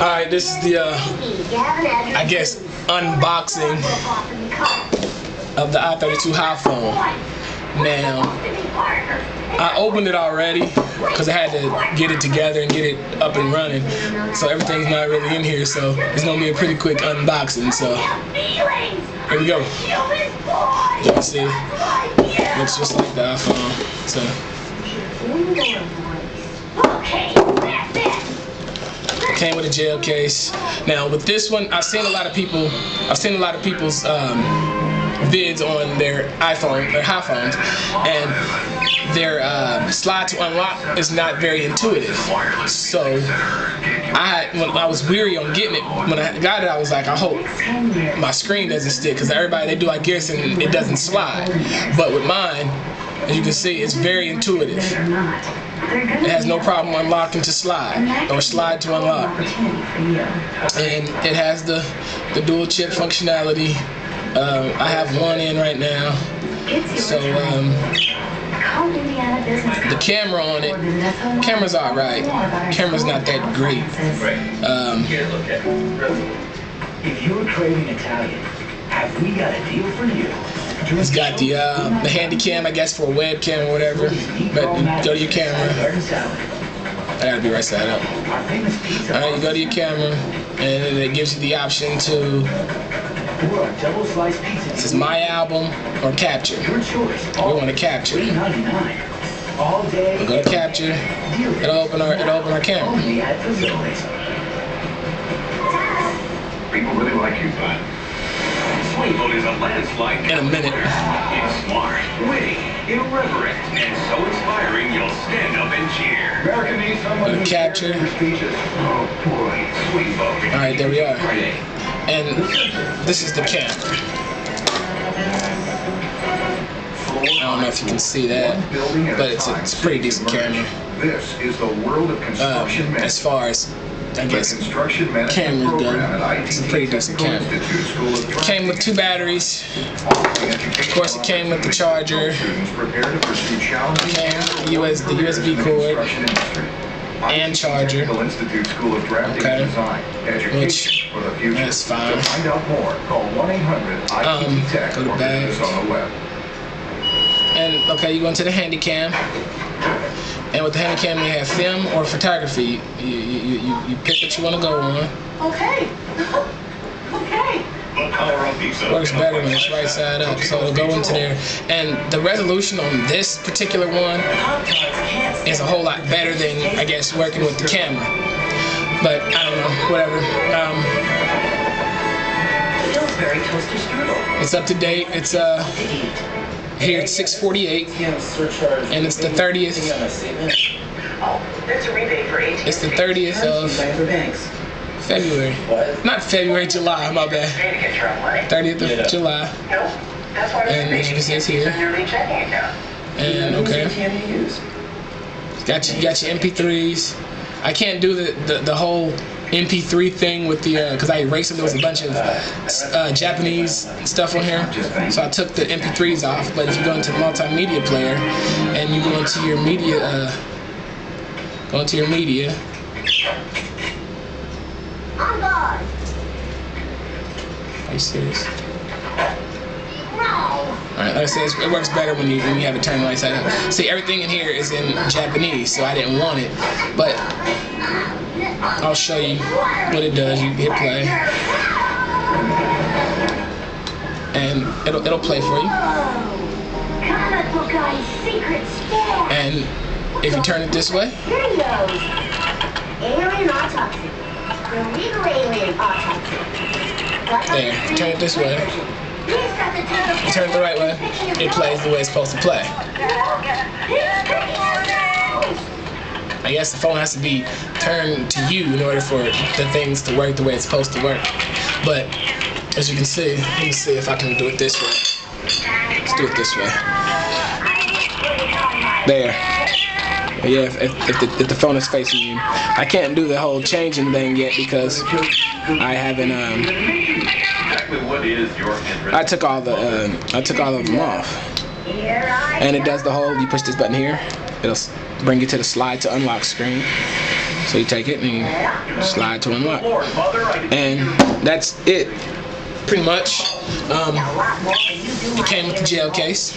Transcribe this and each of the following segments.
All right, this is the uh. I guess unboxing of the i32 HiPhone. Now, I opened it already because I had to get it together and get it up and running. So everything's not really in here, so it's gonna be a pretty quick unboxing. So here we go. You can see, looks just like the iPhone. So Okay, that's it. Came with a jail case. Now with this one, I've seen a lot of people. I've seen a lot of people's um, vids on their iPhone, their HiPhones, and their uh, slide to unlock is not very intuitive. So I, when I was weary on getting it, when I got it, I was like, I hope my screen doesn't stick, because everybody they do like and it doesn't slide. But with mine, as you can see, it's very intuitive. It has no problem unlocking to slide or slide to unlock. And it has the, the dual chip functionality. Um, I have one in right now. So um, the camera on it, camera's alright. Camera's not that great. Um, If you're craving Italian, have we got a deal for you? It's got the uh, the handy cam, I guess, for a webcam or whatever. But go to your camera. I gotta be right side up. Alright, you go to your camera, and it gives you the option to this is my album or capture. We want to capture. Three ninety nine. All day. We'll go to capture. It'll open our it'll open our camera. People really like you, bud. Vote is a landslide. In a minute. It's smart, witty, irreverent, and so inspiring you'll stand up and cheer. America needs someone who's capture. Oh boy, vote. All right, there we are. And this is the camera. I don't know if you can see that, Building but it's a, it's a pretty decent camera. This is the world of Um, construction as far as I guess construction management cameras go, program at it's a pretty decent camera. Institute School came with two batteries. Of course, it came with the charger. Students prepare to pursue challenging Came with the US the USB cord. and charger. Institute School of Drafting Okay. and Design. Education Which- for the future. that's fine. To find out more, call 1-800 Um, Tech go to or visit us bags. on the web. And okay, you go into the handy cam. And with the handy cam, you have film or photography. You, you, you, you- you pick what you want to go on. Okay. okay. The power of pizza. Works better when it's right side up. So it'll go into there. And the resolution on this particular one is a whole lot better than, I guess, working with the camera. But I don't know, whatever. Um, Pillsbury toaster strudel. it's up to date. It's uh To eat. Here at 648. Yeah, surcharge. And it's the 30th. Anything on my statement? Oh, there's a rebate for AT&T. It's the 30th of. February. What? Not February, July, my bad. Pay to get your own money. 30th of Yeah. July. Nope. That's why And as you can see, it's here. on your lead checking account. And okay. ATM you use. Got you, got your MP3s. I can't do the, the, the whole MP3 thing with the, because I erased. There was a bunch of uh, Japanese stuff on here. So I took the MP3s off. But if you go into the multimedia player and you go into your media, uh, go into your media, are you serious? No. Alright, like I said, it works better when you when you have it turned right side up. See, everything in here is in Japanese, so I didn't want it. But I'll show you what it does. You hit play, and it'll it'll play for you. And if you turn it this way, There, turn it this way. You turn it the right way, it plays the way it's supposed to play. I guess the phone has to be turned to you in order for the things to work the way it's supposed to work. But as you can see, let me see if I can do it this way. Let's do it this way. There. Yeah, if, if, if, the, if the phone is facing you. I can't do the whole changing thing yet because I haven't, um, Exactly what is your? I took all the, um, I took all of them off. And it does the whole, you push this button here, it'll bring you to the slide to unlock screen. So you take it and you slide to unlock. And that's it, pretty much. Um, it came with the jail case.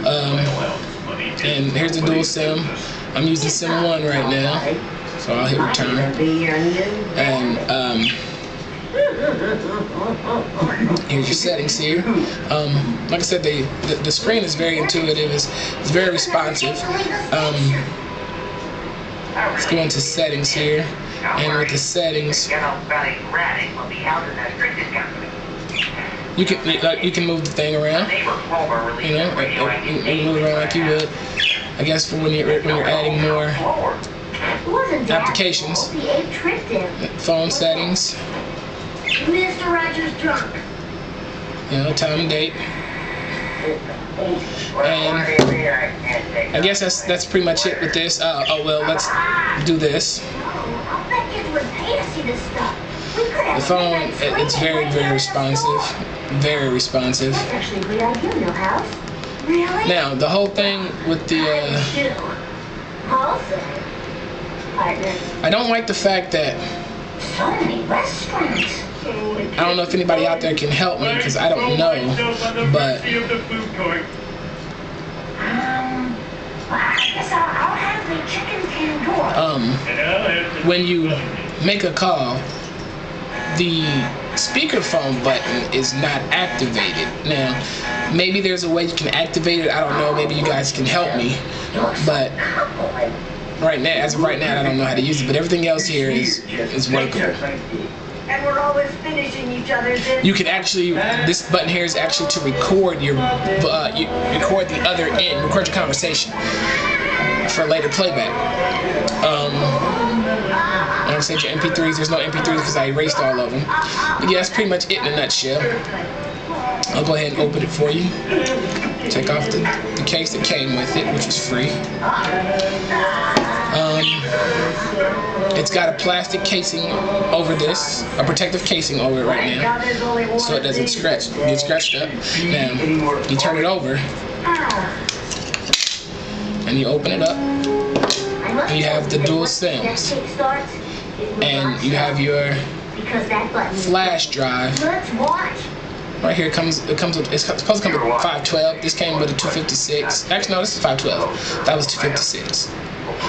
Um, and here's the dual SIM. I'm using SIM 1 right now. So I'll hit return. And um, here's your settings here. Um, like I said, the, the, the screen is very intuitive. It's, it's very responsive. Um, let's go into settings here. And with the settings, you can like you can move the thing around. You know, move around like you would. I guess for when you're when you're adding more. Applications. Phone settings, Mr. Rogers drunk. you know, time and date. And what do you mean I can't take I guess that's that's pretty much it with this. Uh, oh well, let's do this. I'll bet kids would pay to see this stuff. We could have The phone, it- it's very very there in the store. responsive, very responsive. That's actually a great idea, Milhouse. Really? Now the whole thing with the uh, I don't like the fact that so many restaurants. I don't know if anybody out there can help me because I don't know, but Um, when you make a call, the speakerphone button is not activated. Now, maybe there's a way you can activate it. I don't know. Maybe you guys can help me. But right now, as of right now, I don't know how to use it. But everything else here is is workable. And we're always finishing each other's. You can actually, this button here is actually to record your, uh, you record the other end, record your conversation for later playback. Um, I don't said, your MP3s, there's no MP3s because I erased all of them. But yeah, that's pretty much it in a nutshell. I'll go ahead and open it for you. Take off the, the case that came with it, which was free. Um, it's got a plastic casing over this, a protective casing over it right now Now there's only one so it doesn't scratch, get scratched up. Now, you turn it over and you open it up, You have the dual SIMs. kick starts, it will and you have your because that button is- flash drive. Let's watch. Right here comes it comes with it's supposed to come with 512. This came with a 256. Actually no, this is 512. That was 256.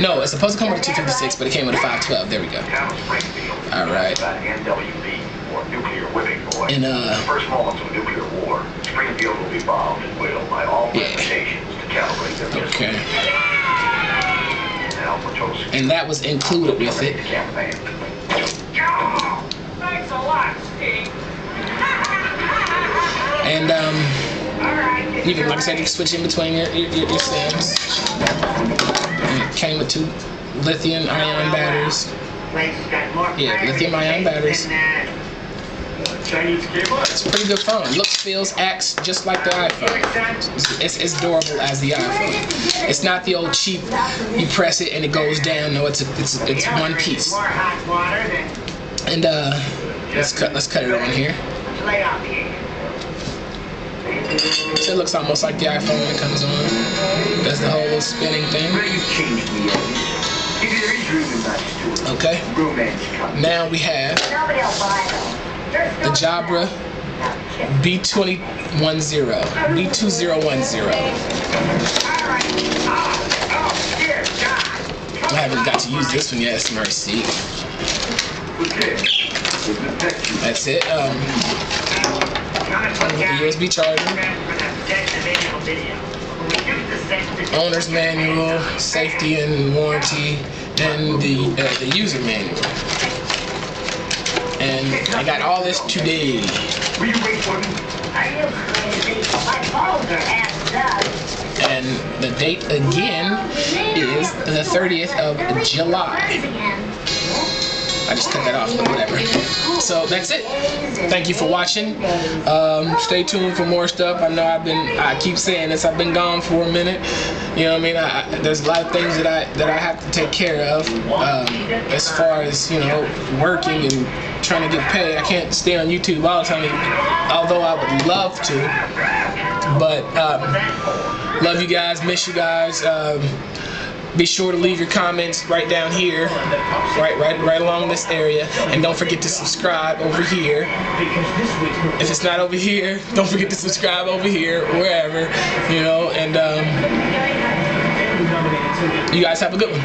No, it's supposed to come with a 256, but it came with a 512. There we go. Town of Springfield. All right. About NWB, or nuclear whipping boy. And, uh, the first moments of nuclear war, Springfield will be bombed and will by all Yeah. to calibrate their. Okay. Now for total security. And that was included with it. Cameraman. Thanks a lot, Steve. And um, you can, like I said, you can switch in between your your, your, your sims. It came with two lithium ion batteries. Yeah, batteries. uh, Chinese cable. It's a pretty good phone. Looks, feels, acts just like the iPhone. It's, it's as durable as the iPhone. It's not the old cheap. You press it and it goes down. No, it's a, it's it's one piece. And uh, let's cut let's cut it on here. Lay off here. So it looks almost like the iPhone when it comes on. Does the whole little spinning thing. You've changed me, Eddie. If there is room in Stuart, Okay. romance. Now we have Nobody will buy them. There's the no Jabra B2010. B2010. All right. Oh, oh, dear God. I haven't got to use this one yet. It's mercy. Okay. With the picture. That's it. Um, Gotta put the down USB charger. owner's manual, safety and warranty, and the uh, the user manual. And I got all this today. And the date again is the 30th of July. I just cut that off, but whatever. So that's it. Thank you for watching. Um, stay tuned for more stuff. I know I've been, I keep saying this, I've been gone for a minute. You know what I mean? I, I- there's a lot of things that I that I have to take care of um, as far as you know working and trying to get paid. I can't stay on YouTube all the time, although I would love to. But um, love you guys, miss you guys. Um, be sure to leave your comments right down here, right, right, right along this area, and don't forget to subscribe over here. If it's not over here, don't forget to subscribe over here, wherever, you know. And um, you guys have a good one.